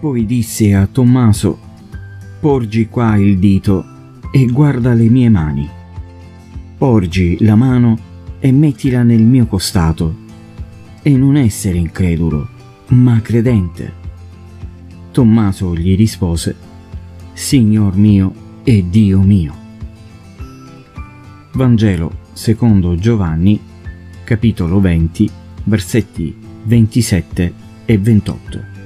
Poi disse a Tommaso, porgi qua il dito e guarda le mie mani. Porgi la mano e mettila nel mio costato e non essere incredulo, ma credente. Tommaso gli rispose, Signor mio e Dio mio. Vangelo secondo Giovanni, capitolo 20, versetti 27 e 28.